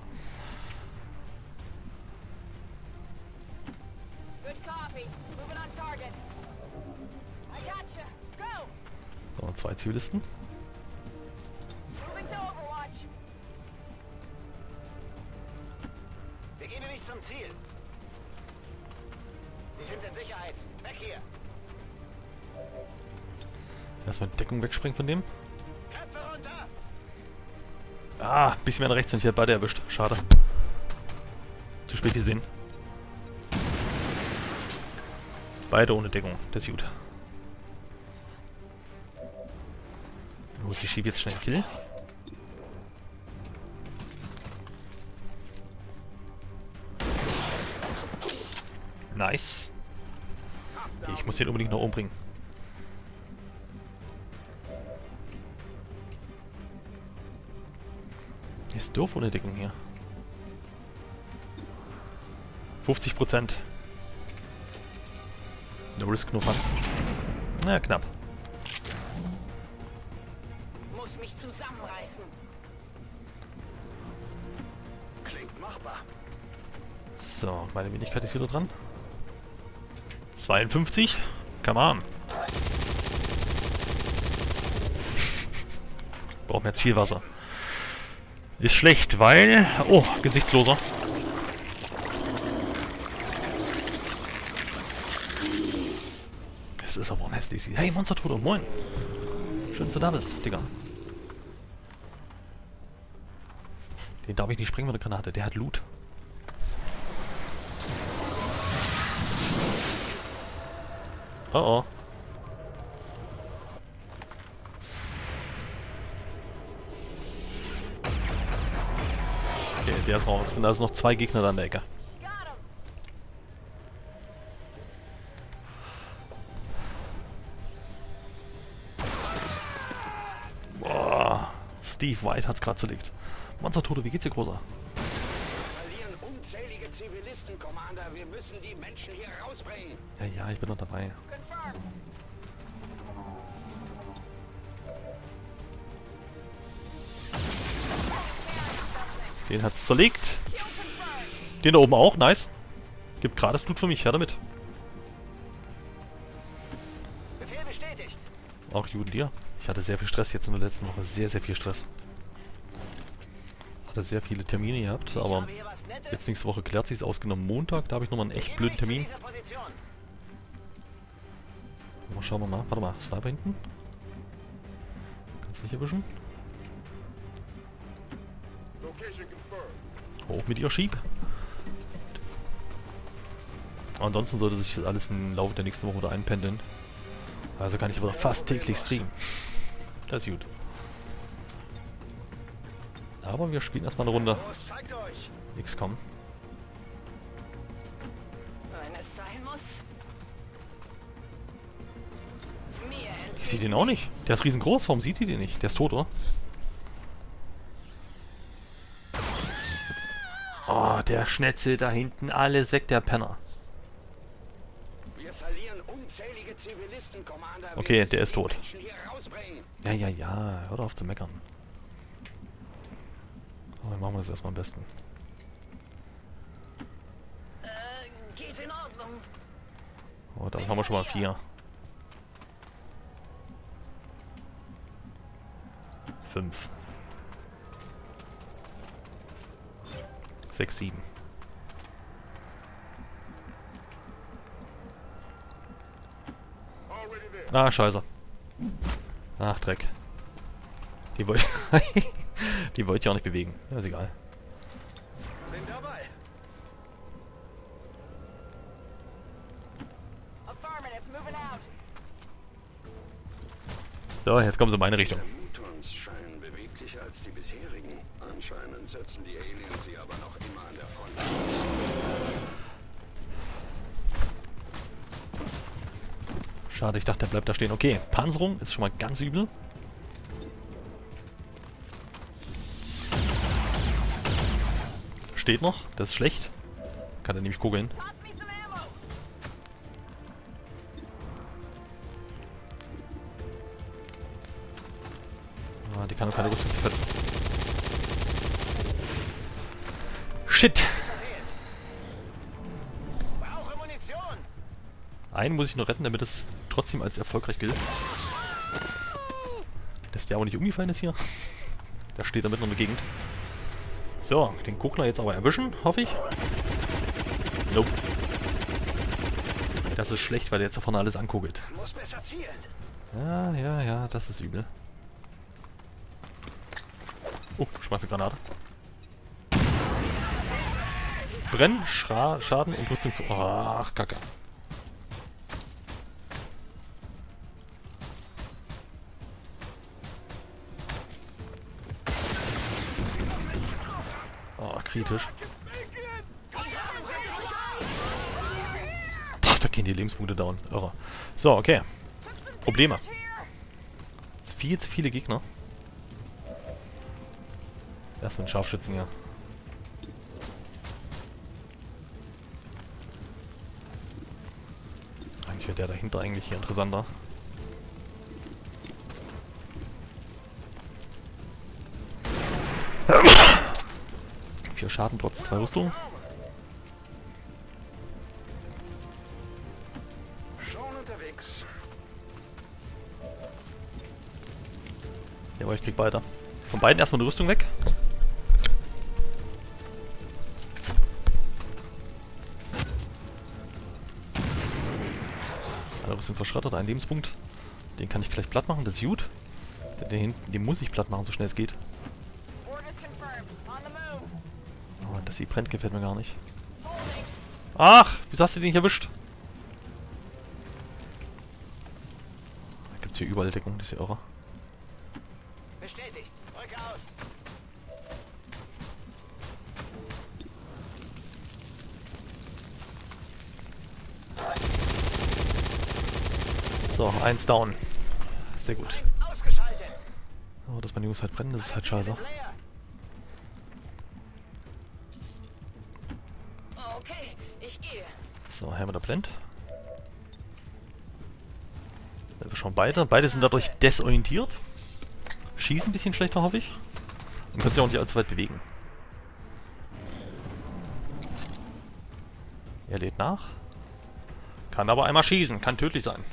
So, zwei Zivilisten. Deckung wegspringen von dem. Ah, bisschen mehr nach rechts und ich hätte beide erwischt. Schade. Zu spät gesehen. Beide ohne Deckung. Das ist gut. Gut, ich schiebe jetzt schnell Kill. Nice. Ich muss den unbedingt noch umbringen. Doof ohne Deckung hier. 50 Prozent. No risk, no fun. Na, knapp. Muss mich zusammenreißen. Klingt machbar. So, meine Wenigkeit ist wieder dran. 52. Come on. Braucht mehr Zielwasser. Ist schlecht, weil... Oh, gesichtsloser. Das ist aber unhässlich. Hey, Monster Toto, moin. Schön, dass du da bist, Digga. Den darf ich nicht sprengen mit der Granate. Der hat Loot. Oh oh. Der ist raus. Sind also noch zwei Gegner da an der Ecke. Boah. Steve White hat's gerade zerlegt. Monster Toto, wie geht's dir, Großer? Ja, ja, ich bin noch dabei. Den hat's zerlegt. Den da oben auch, nice. Gibt gratis Loot für mich, her damit. Auch Juden dir. Ich hatte sehr viel Stress jetzt in der letzten Woche. Sehr, sehr viel Stress. Hatte sehr viele Termine gehabt, aber jetzt nächste Woche klärt sich's ausgenommen Montag. Da habe ich nochmal einen echt blöden Termin. Mal schauen wir mal. Warte mal, Sniper hinten. Kannst du nicht erwischen? Hoch mit ihr Schieb. Ansonsten sollte sich das alles im Laufe der nächsten Woche wieder einpendeln. Also kann ich wieder fast täglich streamen. Das ist gut. Aber wir spielen erstmal eine Runde muss. Mir Ich sehe den auch nicht. Der ist riesengroß. Warum sieht ihr den nicht? Der ist tot, oder? Oh, der Schnetzel da hinten. Alles weg, der Penner. Okay, der ist tot. Ja, ja, ja. Hör doch auf zu meckern. Oh, dann machen wir das erstmal am besten. Äh. Oh, dann haben wir schon mal vier. Fünf. Sechs, sieben. Ah, scheiße. Ach, Dreck. Die wollte... Die wollte ich auch nicht bewegen. Ja, ist egal. Bin dabei. Affirmative. Moving out. So, jetzt kommen sie in meine Richtung. Schade, ich dachte, der bleibt da stehen. Okay, Panzerung ist schon mal ganz übel. Steht noch, das ist schlecht. Kann er nämlich kugeln. Ah, die kann keine Rüstung zerfetzen. Shit. Einen muss ich nur retten, damit es trotzdem als erfolgreich gilt. Dass der auch nicht umgefallen ist hier. Der steht da mitten in der Gegend. So, den Guckler jetzt aber erwischen, hoffe ich. Nope. Das ist schlecht, weil der jetzt da vorne alles anguckt. Zielen. Ja, ja, ja, das ist übel. Oh, schmeiße Granate. Brenn, Schra Schaden und Rüstung. Ach, Kacke. Kritisch. Ach, da gehen die Lebenspunkte down. Irre. So, okay. Probleme. Viel zu viele Gegner. Erstmal ein Scharfschützen hier. Eigentlich wäre der dahinter eigentlich hier interessanter. Schaden trotz zwei Rüstung. Schon unterwegs. Jawohl, ich krieg weiter. Von beiden erstmal eine Rüstung weg. Eine Rüstung verschrottert, ein Lebenspunkt. Den kann ich gleich platt machen, das ist gut. Den, den hinten, den muss ich platt machen, so schnell es geht. Dass sie brennt, gefällt mir gar nicht. Ach, wieso hast du den nicht erwischt? Da gibt's hier überall Deckung, das ist ja irre. Bestätigt. Rücke aus. So, eins down. Sehr gut. Oh, dass meine Jungs halt brennen, das ist halt scheiße. So, Hammer der Blend. Wir schauen beide. Beide sind dadurch desorientiert. Schießen ein bisschen schlechter, hoffe ich. Und können sich auch nicht allzu weit bewegen. Er lädt nach. Kann aber einmal schießen. Kann tödlich sein.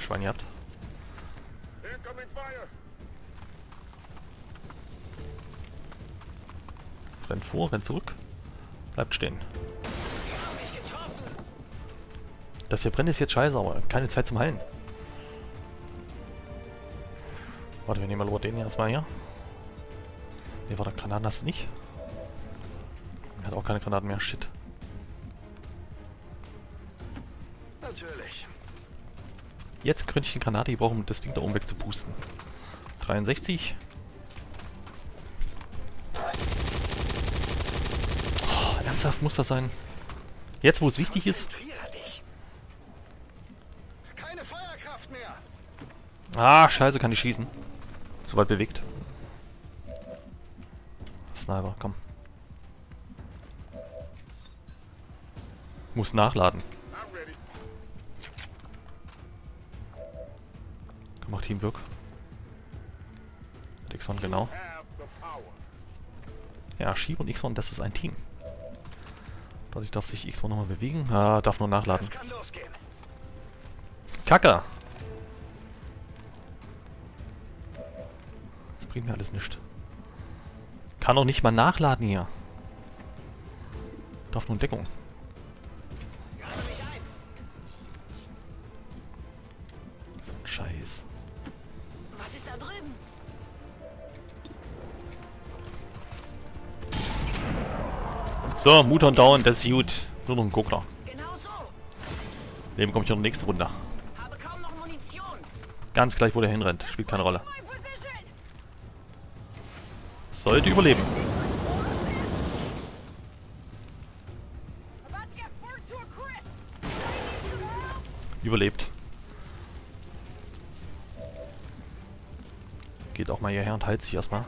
Schwein fire! Rennt vor, rennt zurück. Bleibt stehen. Das hier brennt ist jetzt scheiße, aber keine Zeit zum Heilen. Warte, wir nehmen mal lieber den hier erstmal hier. Ne, warte, Granaten hast du nicht. Er hat auch keine Granaten mehr, shit. Natürlich. Jetzt könnte ich eine Granate gebrauchen, um das Ding da oben wegzupusten. 63. Oh, ernsthaft muss das sein? Jetzt, wo es wichtig ist? Konzentriere dich. Keine Feuerkraft mehr. Ah, scheiße, kann ich schießen. Zu weit bewegt. Sniper, komm. Muss nachladen. Komm, mach Teamwork. Mit X1, genau. Ja, Schieb und X1, das ist ein Team. Dadurch darf sich X1 nochmal bewegen. Ah, darf nur nachladen. Kacke! Bringt mir alles nichts. Kann auch nicht mal nachladen hier. Darf nur in Deckung. So ein Scheiß. Was ist da drüben? So, Muton down, das ist gut. Nur noch ein Guckler. Genau so. Den bekomme ich noch in der nächsten Runde. Ganz gleich, wo der hinrennt. Spielt keine Rolle. Some help. Überlebt. Geht auch mal hierher und heilt sich erstmal.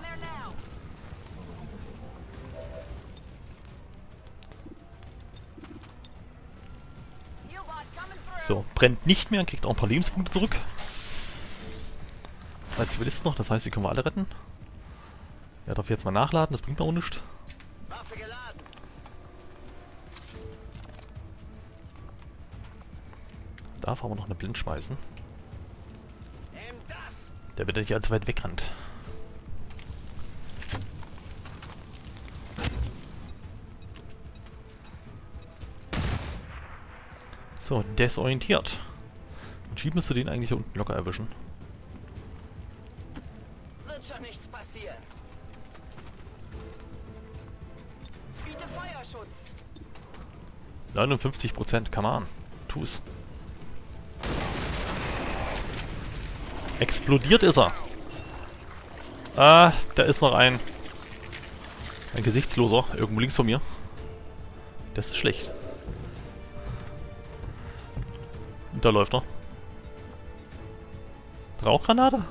So, brennt nicht mehr und kriegt auch ein paar Lebenspunkte zurück. Drei Zivilisten noch, das heißt, die können wir alle retten. Er darf jetzt mal nachladen, das bringt mir auch nichts. Darf aber noch eine Blind schmeißen. Der wird ja nicht allzu weit wegrannt. So, desorientiert. Und schieben müsste den eigentlich hier unten locker erwischen. 59%, come on. Tu's. Explodiert ist er. Ah, da ist noch ein... Ein Gesichtsloser, irgendwo links von mir. Das ist schlecht. Und da läuft er. Rauchgranate?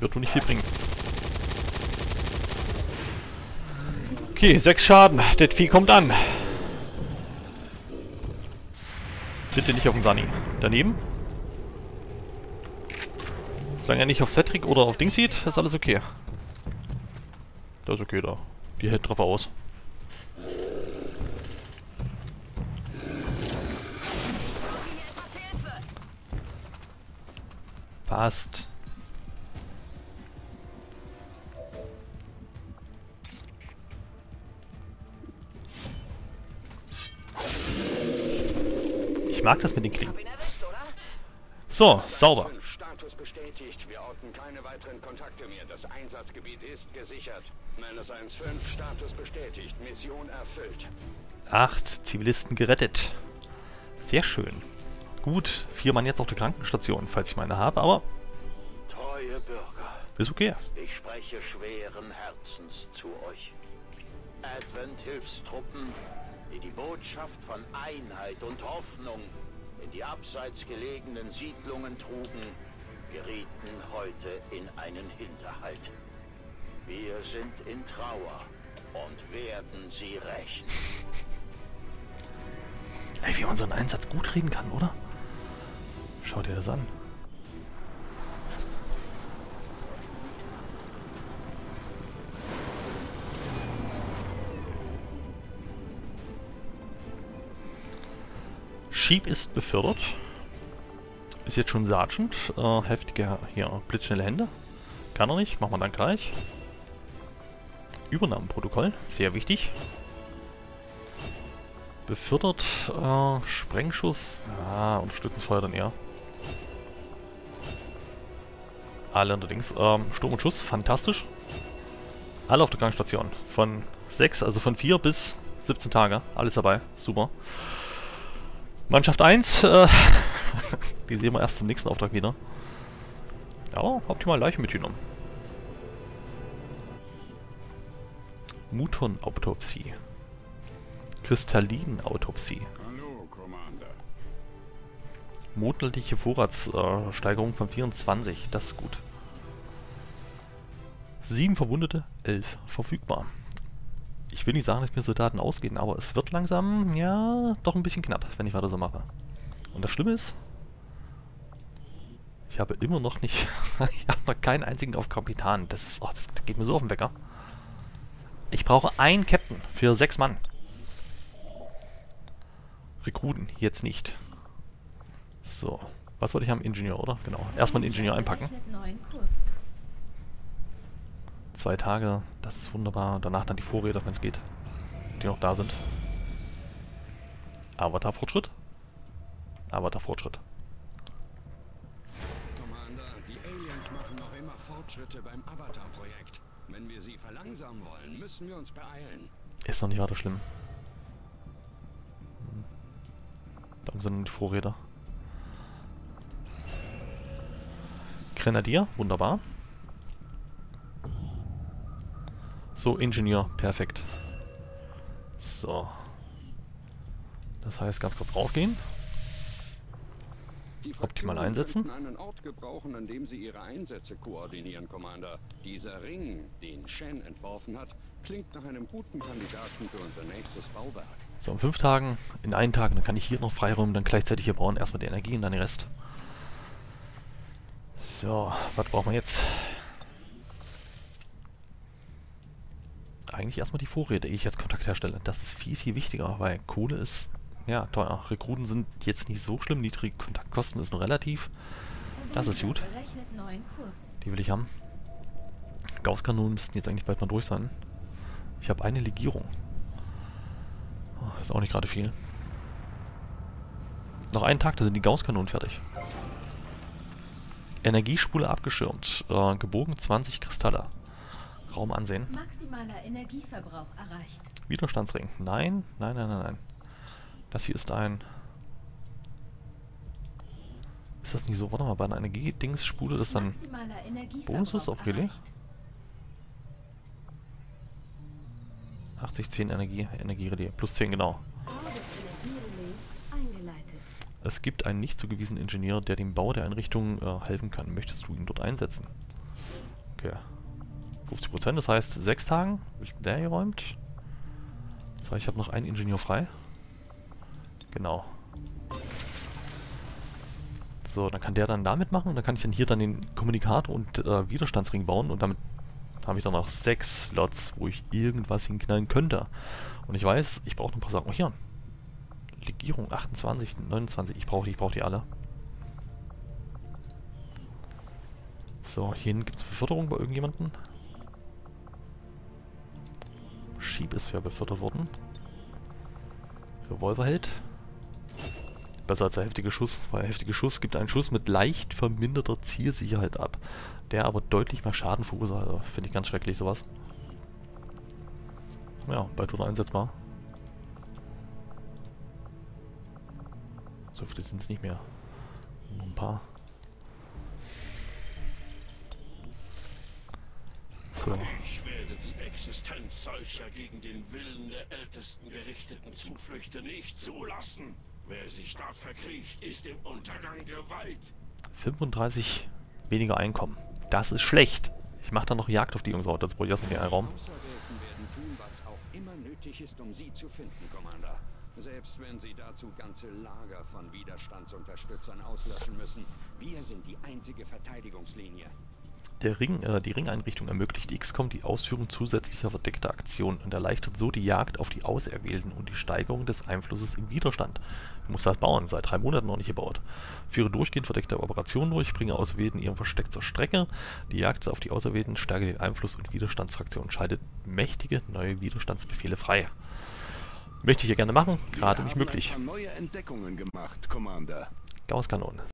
Wird wohl nicht viel bringen. Okay, sechs Schaden. Das Vieh kommt an. Bitte nicht auf den Sunny. Daneben. Solange er nicht auf Cedric oder auf Ding sieht, ist alles okay. Das ist okay da. Die hält drauf aus. Passt. Ich mag das mit den Klingen. So, sauber. Status bestätigt. Wir orten keine weiteren Kontakte mehr. Das Einsatzgebiet ist gesichert. Meines 1-5 Status bestätigt. Mission erfüllt. Acht Zivilisten gerettet. Sehr schön. Gut, vier Mann jetzt auf der Krankenstation, falls ich meine habe, aber Treue Bürger, ist okay. ich spreche schweren Herzens zu euch. Advent-Hilfstruppen, die die Botschaft von Einheit und Hoffnung in die abseits gelegenen Siedlungen trugen, gerieten heute in einen Hinterhalt. Wir sind in Trauer und werden sie rächen. Ey, wie man so einen Einsatz gut reden kann, oder? Schau dir das an. Sheep ist befördert. Ist jetzt schon Sergeant. Äh, heftige, hier, blitzschnelle Hände. Kann er nicht, machen wir dann gleich. Übernahmeprotokoll, sehr wichtig. Befördert, äh, Sprengschuss. Ja, Unterstützungsfeuer dann eher. Alle allerdings. Ähm, Sturm und Schuss, fantastisch. Alle auf der Krankenstation. Von 6, also von 4 bis 17 Tage. Alles dabei. Super. Mannschaft 1, äh, die sehen wir erst zum nächsten Auftrag wieder. Ja, optimal Leichen mitgenommen. Muton-Autopsie. Kristallin-Autopsie. Monatliche Vorratssteigerung von 24, das ist gut. Sieben Verwundete, elf verfügbar. Ich will nicht sagen, dass mir Soldaten ausgehen, aber es wird langsam, ja, doch ein bisschen knapp, wenn ich weiter so mache. Und das Schlimme ist, ich habe immer noch nicht, ich habe noch keinen einzigen auf Kapitan. Das ist, oh, das geht mir so auf den Wecker. Ich brauche einen Captain für sechs Mann. Rekruten, jetzt nicht. So. Was wollte ich haben? Ingenieur, oder? Genau. Erstmal einen Ingenieur einpacken. Neuen Kurs. Zwei Tage, das ist wunderbar. Danach dann die Vorräte, wenn es geht. Die noch da sind. Avatar-Fortschritt. Avatar-Fortschritt. Commander, die Aliens machen noch immer Fortschritte beim Avatar-Projekt. Wenn wir sie verlangsamen wollen, müssen wir uns beeilen. Ist noch nicht weiter schlimm. Da oben sind die Vorräte. Grenadier, wunderbar. So, Ingenieur, perfekt. So. Das heißt, ganz kurz rausgehen. Optimal einsetzen. einen Ort gebrauchen, an dem sie ihre Einsätze koordinieren, Commander. Dieser Ring, den Shen entworfen hat, klingt nach einem guten Kandidaten für unser nächstes Bauwerk. So, in fünf Tagen, in einen Tag, dann kann ich hier noch freiräumen, dann gleichzeitig hier bauen. Erstmal die Energie und dann den Rest. So, was brauchen wir jetzt? Eigentlich erstmal die Vorräte, ehe ich jetzt Kontakt herstelle. Das ist viel, viel wichtiger, weil Kohle ist, ja, teuer. Rekruten sind jetzt nicht so schlimm, niedrige Kontaktkosten ist nur relativ. Das ist gut. Die will ich haben. Gausskanonen müssten jetzt eigentlich bald mal durch sein. Ich habe eine Legierung. Oh, das ist auch nicht gerade viel. Noch einen Tag, da sind die Gausskanonen fertig. Energiespule abgeschirmt. Äh, gebogen 20 Kristalle. Raum ansehen. Maximaler Energieverbrauch erreicht. Widerstandsring. Nein, nein, nein, nein, nein. Das hier ist ein... Ist das nicht so? Warte mal, bei einer Energiedingsspule das dann... Bonus ist auf Relais? erreicht. 80, 10 Energie, Energierelais. Plus 10, genau. Es gibt einen nicht zugewiesenen Ingenieur, der dem Bau der Einrichtung äh, helfen kann. Möchtest du ihn dort einsetzen? Okay. 50%, das heißt 6 Tagen. Der geräumt? So, ich habe noch einen Ingenieur frei. Genau. So, dann kann der dann damit machen und dann kann ich dann hier dann den Kommunikator und äh, Widerstandsring bauen und damit habe ich dann noch 6 Slots, wo ich irgendwas hinknallen könnte. Und ich weiß, ich brauche noch ein paar Sachen. Oh, hier. Legierung 28, 29. Ich brauche die, ich brauche die alle. So, hier gibt es Beförderung bei irgendjemandem. Schieb ist für befördert worden. Revolverheld. Besser als der heftige Schuss, weil der heftige Schuss gibt einen Schuss mit leicht verminderter Zielsicherheit ab, der aber deutlich mehr Schaden verursacht. Also, Finde ich ganz schrecklich sowas. Ja, bald wieder einsetzbar. So viele sind es nicht mehr. Nur ein paar. So. Ich werde die Existenz solcher gegen den Willen der Ältesten gerichteten Zuflüchte nicht zulassen. Wer sich dort verkriecht, ist im Untergang geweiht. 35 weniger Einkommen. Das ist schlecht. Ich mache dann noch Jagd auf die Jungs raus. Jetzt brauche ich erstmal den Raum. Auserwählten werden tun, was auch immer nötig ist, um sie zu finden, Commander. Selbst wenn sie dazu ganze Lager von Widerstandsunterstützern auslöschen müssen. Wir sind die einzige Verteidigungslinie. Der Ring, äh, die Ringeinrichtung ermöglicht XCOM die Ausführung zusätzlicher verdeckter Aktionen und erleichtert so die Jagd auf die Auserwählten und die Steigerung des Einflusses im Widerstand. Ich muss das bauen, seit drei Monaten noch nicht gebaut. Führe durchgehend verdeckte Operationen durch, bringe Auserwählten ihren Versteck zur Strecke. Die Jagd auf die Auserwählten stärke den Einfluss und Widerstandsfraktionen, schaltet mächtige neue Widerstandsbefehle frei. Möchte ich ja gerne machen, gerade nicht möglich. ein